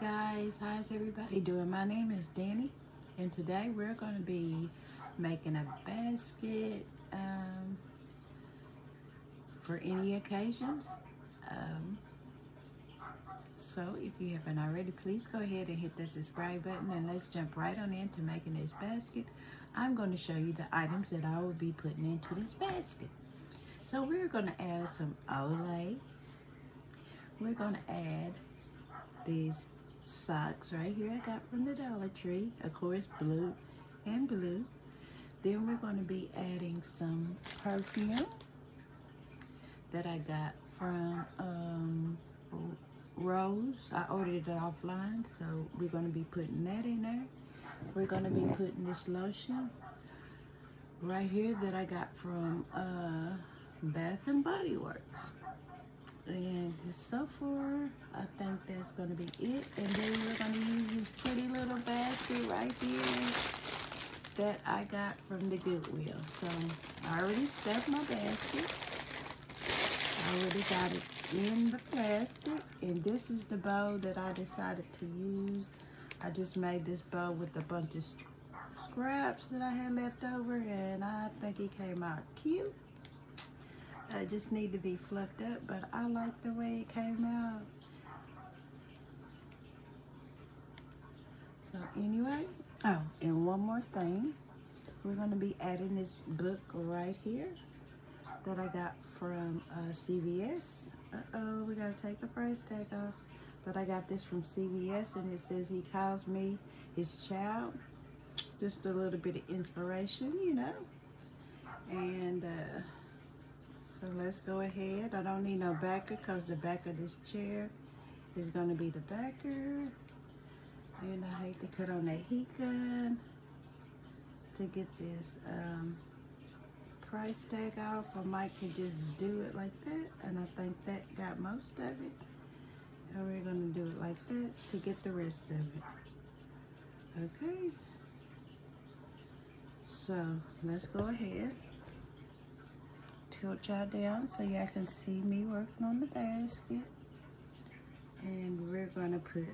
guys how's everybody doing? My name is Dani and today we're going to be making a basket um, for any occasions. Um, so if you haven't already please go ahead and hit the subscribe button and let's jump right on into making this basket. I'm going to show you the items that I will be putting into this basket. So we're going to add some Olay. We're going to add these socks right here I got from the Dollar Tree. Of course, blue and blue. Then we're going to be adding some perfume that I got from um, Rose. I ordered it offline, so we're going to be putting that in there. We're going to be putting this lotion right here that I got from uh, Bath and Body Works. And so far, I think that's going to be it. And then we're to use this pretty little basket right here that I got from the Goodwill. So I already stuffed my basket. I already got it in the plastic. And this is the bow that I decided to use. I just made this bow with a bunch of scraps that I had left over. And I think it came out cute. I just need to be fluffed up, but I like the way it came out. So anyway, oh, and one more thing. We're going to be adding this book right here that I got from uh, CVS. Uh-oh, we got to take the price tag off. But I got this from CVS, and it says he calls me his child. Just a little bit of inspiration, you know. And, uh, so let's go ahead. I don't need no backer because the back of this chair is going to be the backer. And I hate to cut on that heat gun to get this um, price tag off. I might can just do it like that. And I think that got most of it. And we're going to do it like that to get the rest of it. Okay. So let's go ahead tilt y'all down so y'all can see me working on the basket. And we're gonna put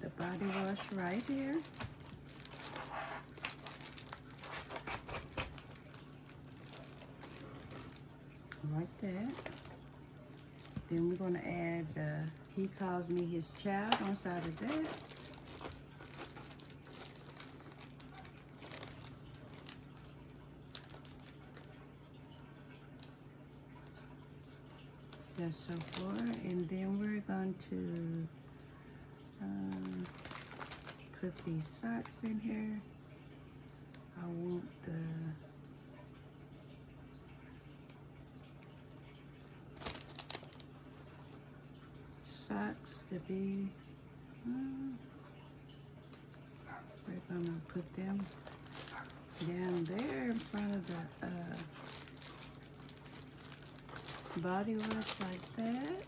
the body wash right here. Like that. Then we're gonna add the, he calls me his child on side of that. Just so far. And then we're going to um, put these socks in here. I want the socks to be um, we're gonna put them? Down there in front of the uh, body wash like that.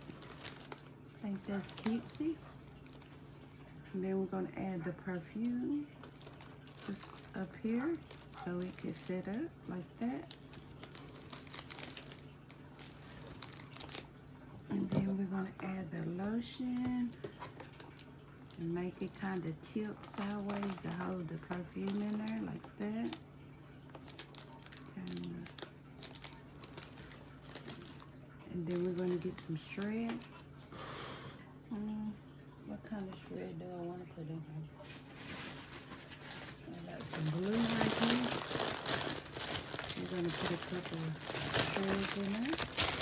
I think that's cutesy. And then we're going to add the perfume just up here so it can set up like that. And then we're going to add the lotion and make it kind of tilt sideways to hold the perfume in there like that. And then we're going to get some shred. Um, what kind of shred do I want to put in here? I got some blue right here. We're going to put a couple of shreds in there.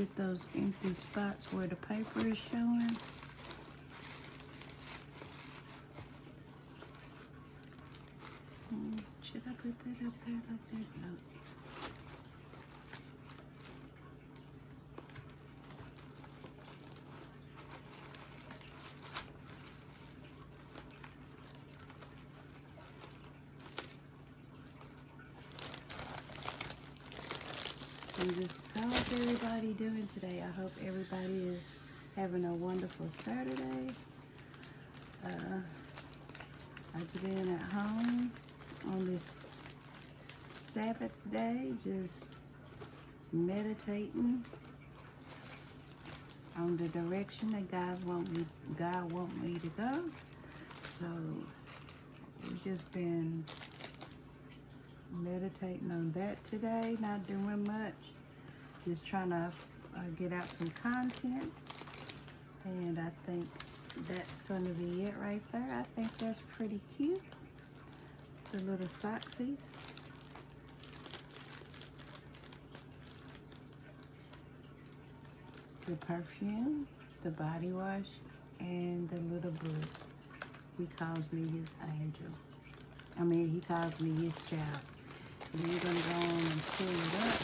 Get those empty spots where the paper is showing. Hmm, should I put that up there like that? No. How's everybody doing today? I hope everybody is having a wonderful Saturday. Uh, I've been at home on this Sabbath day, just meditating on the direction that God want me God want me to go. So we've just been meditating on that today, not doing much. Just trying to uh, get out some content. And I think that's going to be it right there. I think that's pretty cute. The little socksies. The perfume, the body wash, and the little book. He calls me his angel. I mean, he calls me his child. And we're going to go on and pull it up.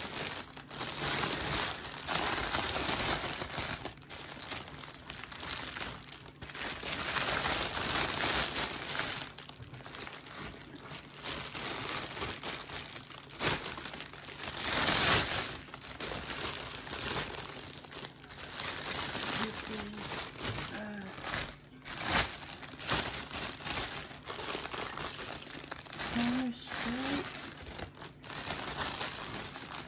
This is, uh, Corner Street.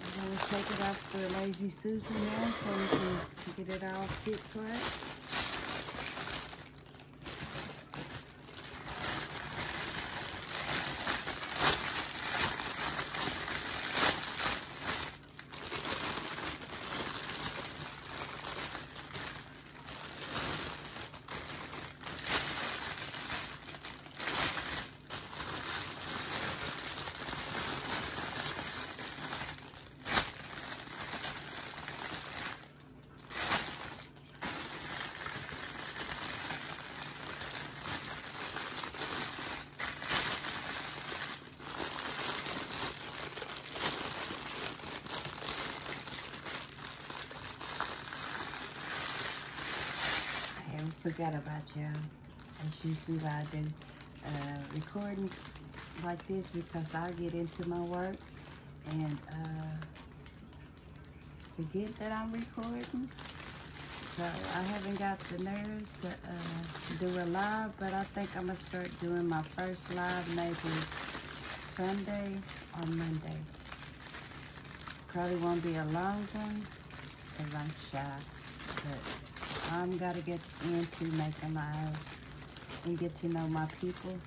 We're gonna take it off the Lazy Susan now so we can get it all fit correct. Forgot about y'all. That's usually what I do. Uh, recordings like this because I get into my work and uh, forget that I'm recording. So I haven't got the nerves to uh, do a live, but I think I'm gonna start doing my first live maybe Sunday or Monday. Probably won't be a long one because I'm shy, but I'm gotta get into making lives and get to know my people